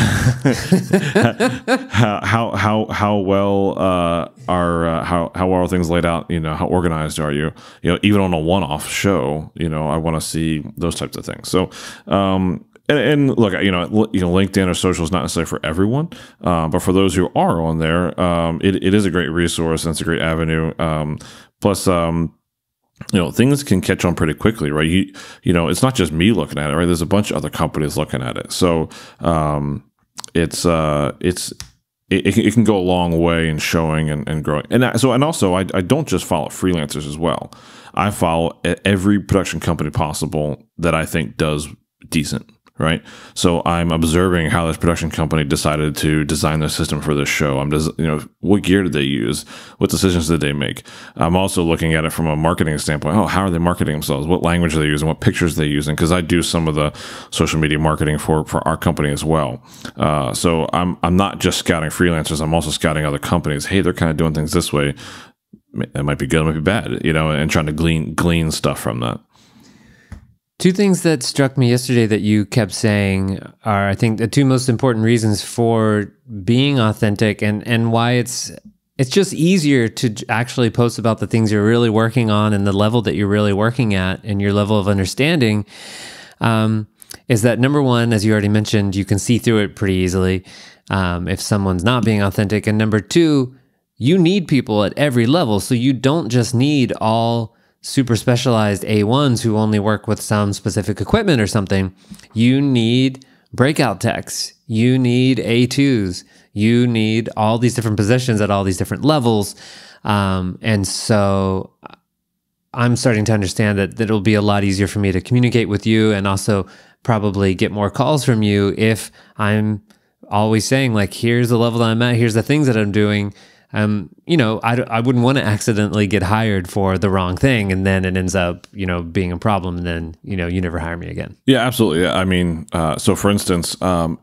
how how how how well uh, are uh, how how well are things laid out? You know, how organized are you? You know, even on a one-off show, you know, I want to see those types of things. So, um, and, and look, you know, you know, LinkedIn or social is not necessarily for everyone, uh, but for those who are on there, um, it, it is a great resource and it's a great avenue. Um, plus, um, you know things can catch on pretty quickly right? You you know it's not just me looking at it right? There's a bunch of other companies looking at it. So um it's uh it's it, it, can, go a long way in showing and, and growing. And so and also I, I don't just follow freelancers as well. I follow every production company possible that i think does decent right? So i'm observing how this production company decided to design their system for this show. I'm just you know what gear did they use? What decisions did they make? I'm also looking at it from a marketing standpoint. Oh how are they marketing themselves? What language are they using? What pictures are they using? Because i do some of the social media marketing for for our company as well. Uh, so i'm i'm not just scouting freelancers. I'm also scouting other companies. Hey they're kind of doing things this way. It might be good it might be bad you know and trying to glean glean stuff from that Two things that struck me yesterday that you kept saying are, I think, the two most important reasons for being authentic and, and why it's it's just easier to actually post about the things you're really working on and the level that you're really working at and your level of understanding. Um, is that number one, as you already mentioned, you can see through it pretty easily um, if someone's not being authentic. And number two, you need people at every level. So you don't just need all super specialized A1s who only work with some specific equipment or something. You need breakout techs. You need A2s. You need all these different positions at all these different levels. Um, and so I'm starting to understand that, that it'll be a lot easier for me to communicate with you and also probably get more calls from you if I'm always saying like, here's the level that I'm at, here's the things that I'm doing. Um, you know, I, I wouldn't want to accidentally get hired for the wrong thing and then it ends up, you know, being a problem and then, you know, you never hire me again. Yeah, absolutely. I mean, uh, so for instance, um,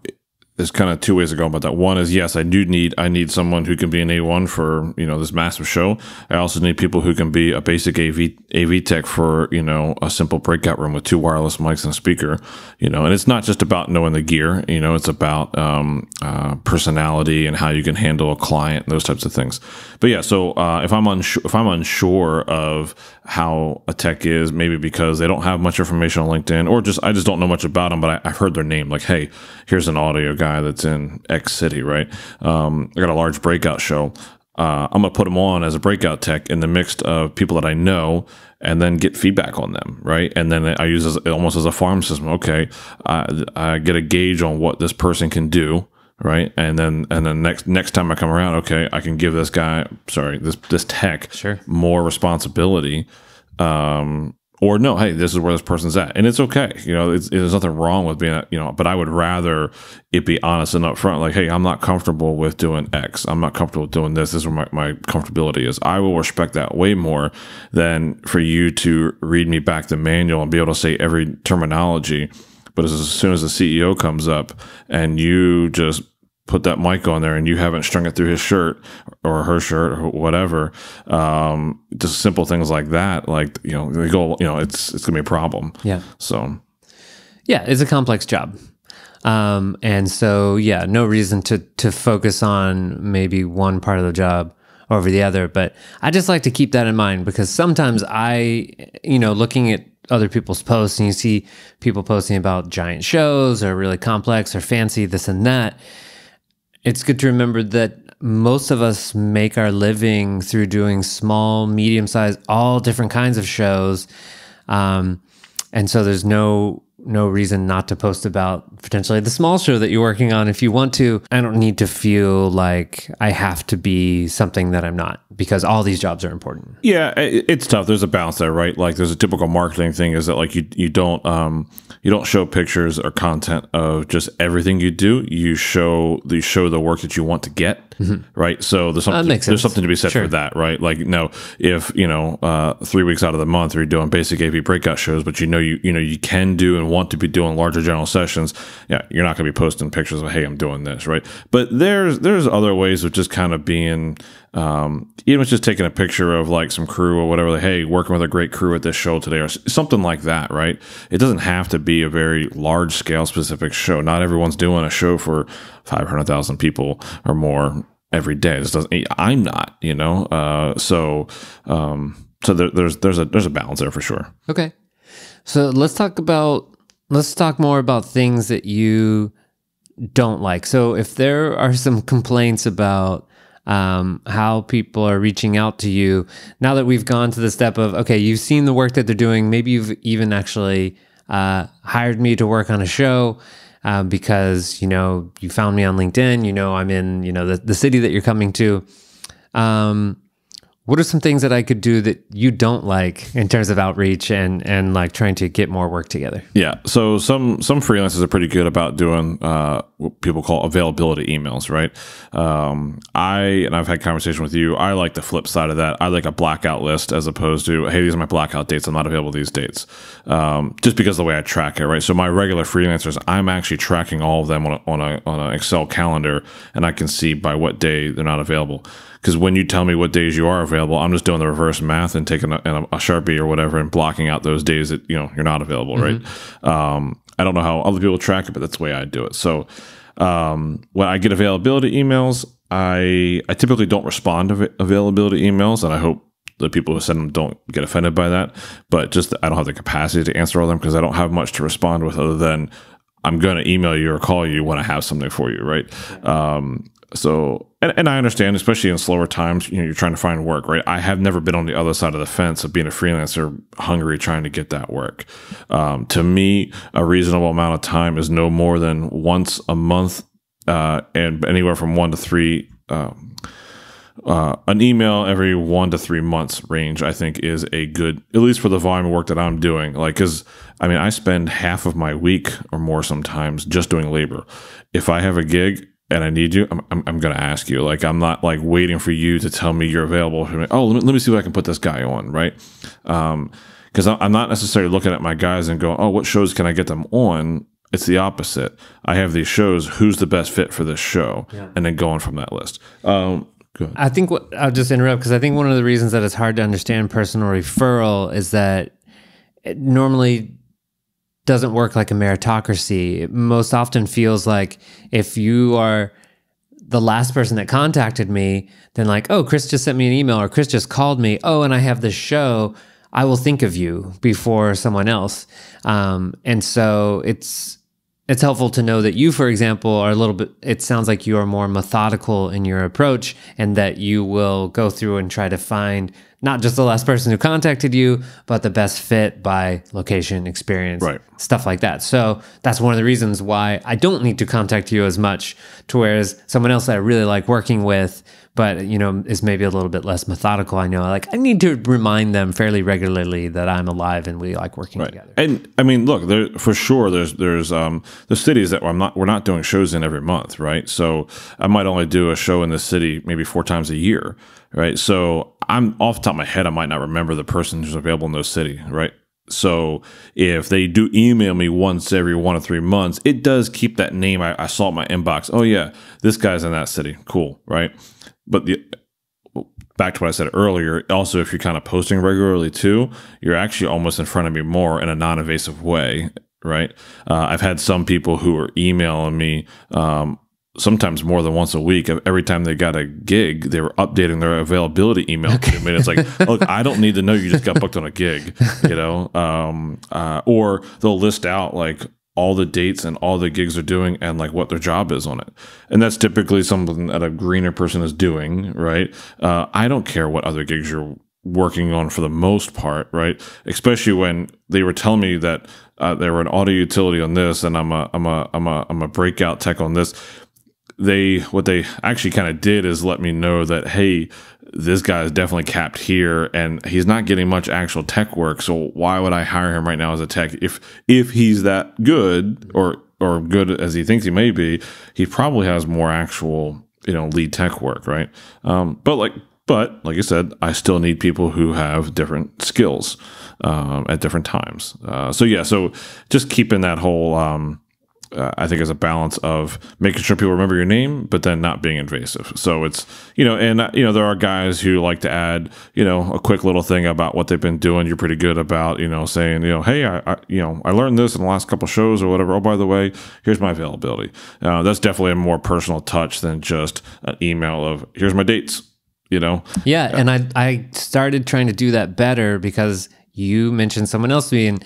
there's kind of two ways of going about that. One is yes, I do need I need someone who can be an A1 for you know this massive show. I also need people who can be a basic AV AV tech for you know a simple breakout room with two wireless mics and a speaker. You know, and it's not just about knowing the gear. You know, it's about um, uh, personality and how you can handle a client and those types of things. But yeah, so uh, if I'm unsure if I'm unsure of how a tech is, maybe because they don't have much information on LinkedIn, or just I just don't know much about them, but I, I've heard their name. Like, hey, here's an audio guy that's in X city, right? Um, I got a large breakout show. Uh, I'm gonna put them on as a breakout tech in the mix of people that I know, and then get feedback on them, right? And then I use it almost as a farm system. Okay, I, I get a gauge on what this person can do right? And then and then next next time I come around, okay, I can give this guy, sorry, this this tech, Sure. more responsibility. Um, or no, hey, this is where this person's at, and it's okay. You know, it's, there's nothing wrong with being, you know. But I would rather it be honest and upfront. Like, hey, I'm not comfortable with doing X. I'm not comfortable with doing this. This is where my, my comfortability is. I will respect that way more than for you to read me back the manual and be able to say every terminology. But as, soon as the CEO comes up and you just put that mic on there and you haven't strung it through his shirt or her shirt or whatever, um, just simple things like that, like you know, they go, you know, it's it's gonna be a problem. Yeah. So Yeah, it's a complex job. Um, and so yeah, no reason to to focus on maybe one part of the job over the other, but I just like to keep that in mind because sometimes I, you know, looking at other people's posts and you see people posting about giant shows or really complex or fancy this and that. It's good to remember that most of us make our living through doing small, medium sized, all different kinds of shows. Um, and so there's no no reason not to post about potentially the small show that you're working on if you want to. I don't need to feel like I have to be something that I'm not because all these jobs are important. Yeah, it's tough. There's a balance there, right? Like, there's a typical marketing thing is that like you you don't um you don't show pictures or content of just everything you do. You show you show the work that you want to get, right? So there's something makes there's something to be said Sure. for that, right? Like, no, if you know uh, three weeks out of the month you're doing basic AV breakout shows, but you know you you know you can do and want to be doing larger general sessions. Yeah, you're not going to be posting pictures of hey I'm doing this, right? But there's there's other ways of just kind of being Um, even just taking a picture of like some crew or whatever, like, hey, working with a great crew at this show today, or something like that, right? It doesn't have to be a very large scale specific show. Not everyone's doing a show for 500,000 people or more every day. This doesn't, I'm not, you know? Uh, so, um, so there, there's, there's a, there's a balance there for sure. Okay. So let's talk about let's talk more about things that you don't like. So if there are some complaints about um, how people are reaching out to you, now that we've gone to the step of okay, you've seen the work that they're doing, maybe you've even actually uh, hired me to work on a show. Um, because you know you found me on LinkedIn, you know I'm in you know the, the city that you're coming to. Um, what are some things that I could do that you don't like in terms of outreach and and like trying to get more work together? Yeah. So some some freelancers are pretty good about doing uh, what people call availability emails, right? Um, I and I've had conversation with you. I like the flip side of that. I like a blackout list as opposed to hey, these are my blackout dates. I'm not available these dates, um, just because the way I track it, right? So my regular freelancers, I'm actually tracking all of them on a, on a on an Excel calendar, and I can see by what day they're not available. Because when you tell me what days you are available, I'm just doing the reverse math and taking a, a, a sharpie or whatever and blocking out those days that you know you're not available, right? Um, I don't know how other people track it, but that's the way I do it. So um, when I get availability emails, I I typically don't respond to av- availability emails, and I hope the people who send them don't get offended by that. But just I don't have the capacity to answer all them because I don't have much to respond with other than I'm going to email you or call you when I have something for you, right? Um, so, and, and I understand, especially in slower times, you know, you're trying to find work, right? I have never been on the other side of the fence of being a freelancer, hungry, trying to get that work. Um, to me, a reasonable amount of time is no more than once a month, uh, and anywhere from one to three, um, uh, an email every one to three months range, I think is a good, at least for the volume of work that I'm doing. Like, cause I mean, I spend half of my week or more sometimes just doing labor. If I have a gig and I need you, I'm, I'm, I'm going to ask you. Like, I'm not like waiting for you to tell me you're available. Oh, let me, let me see what I can put this guy on. Right. Um, cause I'm not necessarily looking at my guys and going, oh, what shows can I get them on? It's the opposite. I have these shows. Who's the best fit for this show? And then going from that list. Um. I think what I'll just interrupt because I think one of the reasons that it's hard to understand personal referral is that it normally doesn't work like a meritocracy. It most often feels like if you are the last person that contacted me, then like, oh, Chris just sent me an email or Chris just called me. Oh, and I have this show. I will think of you before someone else. Um, and so it's it's helpful to know that you, for example, are a little bit, it sounds like you are more methodical in your approach and that you will go through and try to find not just the last person who contacted you, but the best fit by location, experience, Right. stuff like that. So that's one of the reasons why I don't need to contact you as much to whereas someone else that I really like working with, but you know, is maybe a little bit less methodical. I know like I need to remind them fairly regularly that I'm alive and we like working together. And I mean, look, there for sure. There's there's um there's cities that I'm not we're not doing shows in every month, right? So I might only do a show in the city maybe four times a year, right? So I'm off the top of my head, I might not remember the person who's available in those city, right? So if they do email me once every one or three months, it does keep that name. I, I saw it in my inbox. Oh yeah, this guy's in that city. Cool, right? But the back to what I said earlier, also if you're kind of posting regularly too, you're actually almost in front of me more in a non-invasive way, right? Uh, I've had some people who are emailing me um, sometimes more than once a week. Every time they got a gig, they were updating their availability email to me. And it's like, look, I don't need to know you just got booked on a gig, you know? Um, uh, or they'll list out like all the dates and all the gigs they're doing and like what their job is on it. And that's typically something that a greener person is doing, right? Uh, I don't care what other gigs you're working on for the most part, right? Especially when they were telling me that uh, they were an audio utility on this and I'm a I'm a I'm a I'm a breakout tech on this. They what they actually kind of did is let me know that hey, this guy is definitely capped here and he's not getting much actual tech work. So why would I hire him right now as a tech if if he's that good or or good as he thinks he may be, he probably has more actual you know lead tech work, right? Um, but like but like I said, I still need people who have different skills um, at different times. Uh, so yeah, so just keeping that whole um, uh, I think is a balance of making sure people remember your name, but then not being invasive. So it's you know, and uh, you know, there are guys who like to add you know a quick little thing about what they've been doing. You're pretty good about you know saying you know, hey, I, I you know I learned this in the last couple shows or whatever. Oh, by the way, here's my availability. Uh, that's definitely a more personal touch than just an email of here's my dates. You know, Yeah, and I I started trying to do that better because you mentioned someone else to me and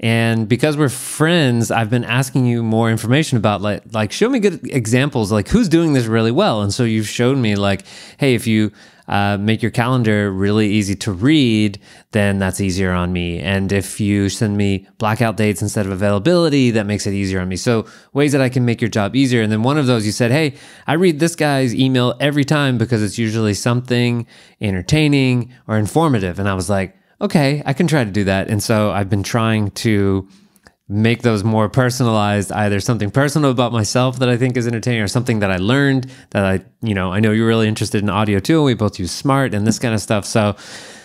and because we're friends, I've been asking you more information about like like show me good examples like who's doing this really well. And so you've shown me like, hey, if you uh, make your calendar really easy to read, then that's easier on me. And if you send me blackout dates instead of availability, that makes it easier on me. So ways that I can make your job easier. And then one of those you said, hey, I read this guy's email every time because it's usually something entertaining or informative. And I was like, okay, I can try to do that. And so I've been trying to make those more personalized, either something personal about myself that I think is entertaining or something that I learned that I, you know, I know you're really interested in audio too. And we both use Smaart and this kind of stuff. So,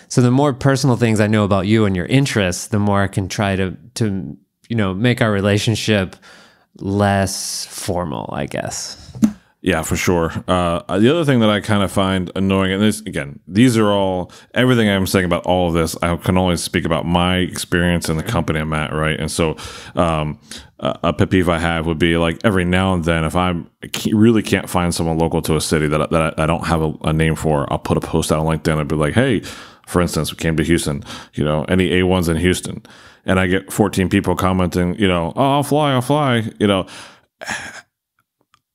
so the more personal things I know about you and your interests, the more I can try to, to, you know, make our relationship less formal, I guess. Yeah, for sure. Uh, the other thing that I kind of find annoying, and this again, these are all everything I'm saying about all of this. I can only speak about my experience in the company I'm at, right? And so, um, a pet peeve I have would be like every now and then, if I'm I really can't find someone local to a city that I- that I, I don't have a, a name for, I'll put a post out on LinkedIn and be like, hey, for instance, we came to Houston, you know, any A1s in Houston, and I get 14 people commenting, you know, oh, I'll fly, I'll fly, you know.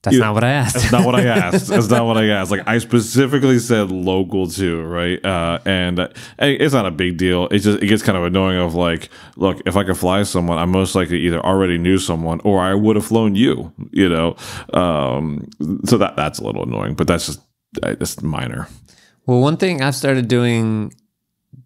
That's You- not what I asked. That's not what I asked. That's not what I asked. Like I specifically said local too, right? Uh, and uh, it's not a big deal. It just it gets kind of annoying. Of like, look, if I could fly someone, I most likely either already knew someone or I would have flown you. You know, um, so that that's a little annoying, but that's just that's minor. Well, one thing I've started doing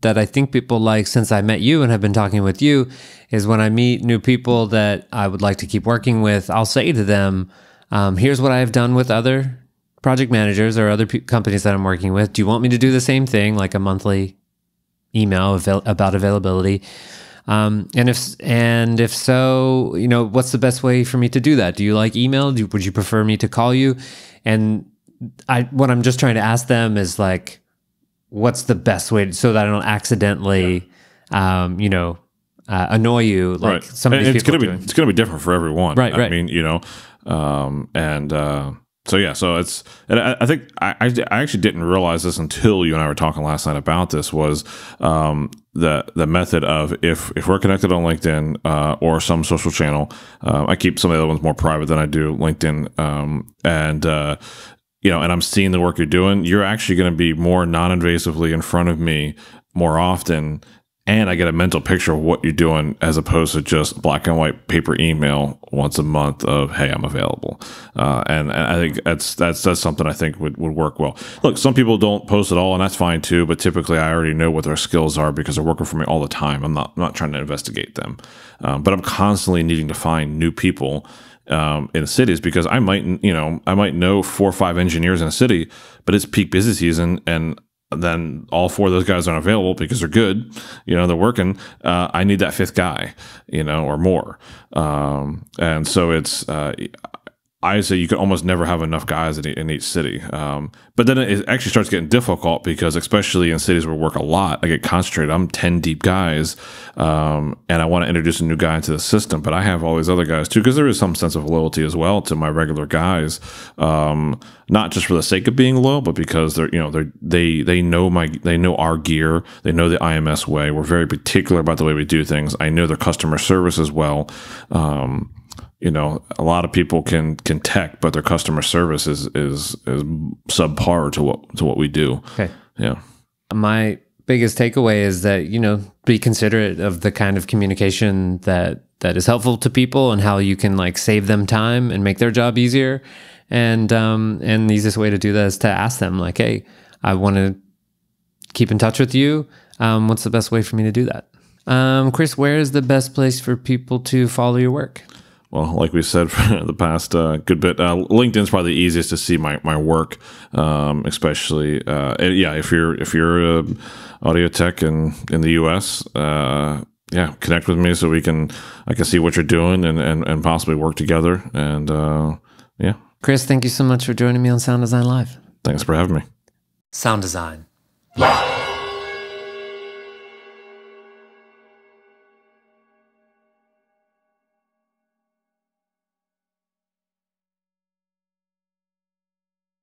that I think people like since I met you and have been talking with you is when I meet new people that I would like to keep working with, I'll say to them, um, here's what I've done with other project managers or other companies that I'm working with. Do you want me to do the same thing, like a monthly email avail- about availability? Um, and if and if so, you know, what's the best way for me to do that? Do you like email? Do, would you prefer me to call you? And I what I'm just trying to ask them is like, what's the best way to, so that I don't accidentally, um, you know, uh, annoy you like right. some of these it's people gonna be doing. it's gonna be different for everyone. Right, I right. mean, you know, um, and uh, so yeah, so it's and I, I think I, I actually didn't realize this until you and I were talking last night about this was um, the the method of if if we're connected on LinkedIn uh, or some social channel, uh, I keep some of the other ones more private than I do LinkedIn, um, and uh, you know, and I'm seeing the work you're doing, you're actually going to be more non-invasively in front of me more often, and I get a mental picture of what you're doing as opposed to just black and white paper email once a month of "Hey, I'm available," uh, and, and I think that's that's that's something I think would, would work well. Look, some people don't post at all, and that's fine too. But typically, I already know what their skills are because they're working for me all the time. I'm not I'm not trying to investigate them, um, but I'm constantly needing to find new people um, in cities because I might, you know, I might know four or five engineers in a city, but it's peak busy season and then all four of those guys aren't available because they're good, you know, they're working. Uh, I need that fifth guy, you know, or more. Um, and so it's, uh, I say you can almost never have enough guys in, in each city. Um, but then it actually starts getting difficult because, especially in cities where work a lot, I get concentrated. I'm 10 deep guys, um, and I want to introduce a new guy into the system, but I have all these other guys too, because there is some sense of loyalty as well to my regular guys. Um, not just for the sake of being loyal, but because they're, you know, they're, they, they know my, they know our gear. They know the IMS way. We're very particular about the way we do things. I know their customer service as well. Um, you know, a lot of people can can tech, but their customer service is is is subpar to what to what we do. Okay. Yeah. my biggest takeaway is that you know be considerate of the kind of communication that that is helpful to people and how you can like save them time and make their job easier and um and the easiest way to do that is to ask them like hey i want to keep in touch with you um what's the best way for me to do that um chris where is the best place for people to follow your work Well, like we said for the past uh, good bit, uh, LinkedIn's probably the easiest to see my, my work, um, especially uh, yeah. If you're if you're uh, audio tech in in the U.S., uh, yeah, connect with me so we can I can see what you're doing and and, and possibly work together. And uh, yeah, Chris, thank you so much for joining me on Sound Design Live. thanks for having me. Sound Design. Live.